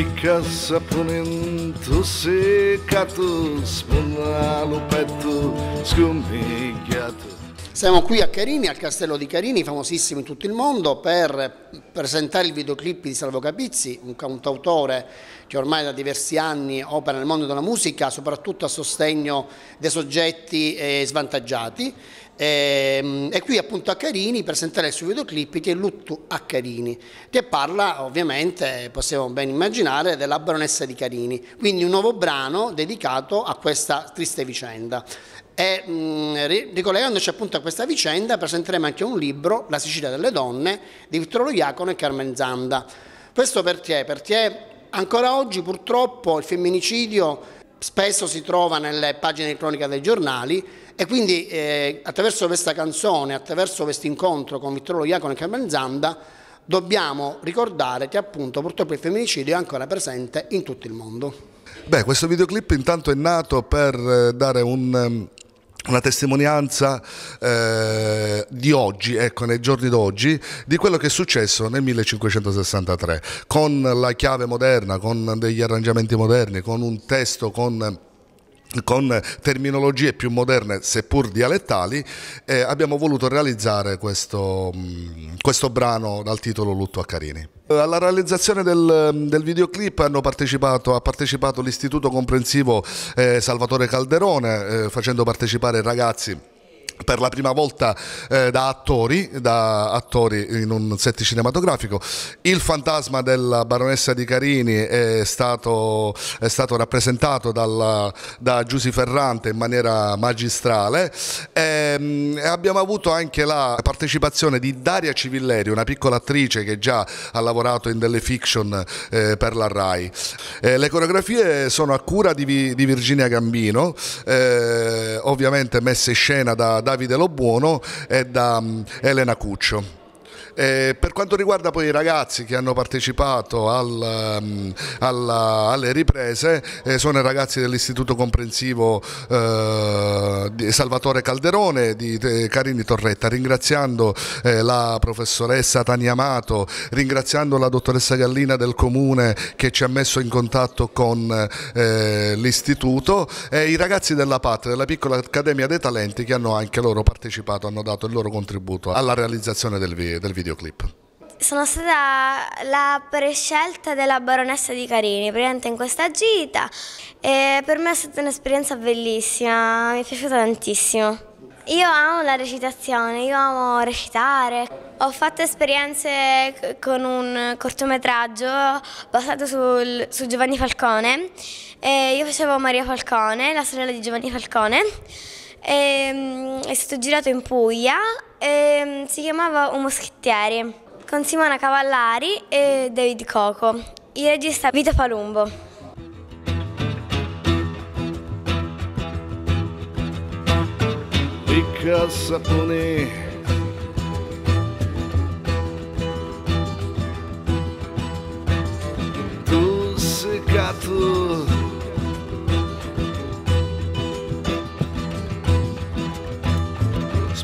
Вика сапунинто си, като спъна лупето с гумиге. Siamo qui a Carini, al castello di Carini, famosissimo in tutto il mondo, per presentare il videoclip di Salvo Capizzi, un cantautore che ormai da diversi anni opera nel mondo della musica, soprattutto a sostegno dei soggetti eh, svantaggiati. E, e, qui appunto a Carini presentare il suo videoclip che è Lutto a Carini, che parla ovviamente, possiamo ben immaginare, della baronessa di Carini, quindi un nuovo brano dedicato a questa triste vicenda. E mh, ricollegandoci appunto a questa vicenda, presenteremo anche un libro, La Sicilia delle donne, di Vittoro Iacono e Carmen Zanda. Questo perché? Perché ancora oggi purtroppo il femminicidio spesso si trova nelle pagine di cronaca dei giornali e quindi eh, attraverso questa canzone, attraverso questo incontro con Vittoro Iacono e Carmen Zanda, dobbiamo ricordare che appunto purtroppo il femminicidio è ancora presente in tutto il mondo. Beh, questo videoclip intanto è nato per eh, dare un ehm, una testimonianza eh, di oggi, ecco, nei giorni d'oggi, di quello che è successo nel 1563, con la chiave moderna, con degli arrangiamenti moderni, con un testo, con con terminologie più moderne seppur dialettali eh, abbiamo voluto realizzare questo, mm, questo, brano dal titolo Lutto a Carini. Alla realizzazione del, del videoclip partecipato, ha partecipato l'istituto comprensivo eh, Salvatore Calderone eh, facendo partecipare ragazzi per la prima volta eh, da, attori, da attori in un set cinematografico. Il fantasma della baronessa di Carini è stato, è stato rappresentato dalla, da Giusy Ferrante in maniera magistrale ehm, e, abbiamo avuto anche la partecipazione di Daria Civilleri, una piccola attrice che già ha lavorato in delle fiction eh, per la RAI. Eh, le coreografie sono a cura di, di Virginia Gambino, eh, ovviamente messe in scena da Davide Lobuono e da um, Elena Cuccio. Eh, per quanto riguarda poi i ragazzi che hanno partecipato al, um, alla, alle riprese, eh, sono i ragazzi dell'Istituto Comprensivo eh, di Salvatore Calderone di Carini Torretta, ringraziando eh, la professoressa Tania Amato, ringraziando la dottoressa Gallina del Comune che ci ha messo in contatto con eh, l'istituto e i ragazzi della PAT, della piccola Accademia dei Talenti che hanno anche loro partecipato, hanno dato il loro contributo alla realizzazione del video videoclip? Sono stata la prescelta della baronessa di Carini, presente in questa gita e per me è stata un'esperienza bellissima, mi è piaciuta tantissimo. Io amo la recitazione, io amo recitare. Ho fatto esperienze con un cortometraggio basato sul, su Giovanni Falcone. E io facevo Maria Falcone, la sorella di Giovanni Falcone. E, mm, è stato girato in Puglia e mm, si chiamava Un moschettieri con Simona Cavallari e David Coco. Il regista Vito Palumbo. Ricca sapone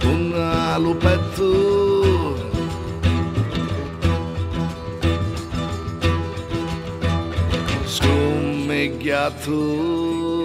um alopetto scommeggiato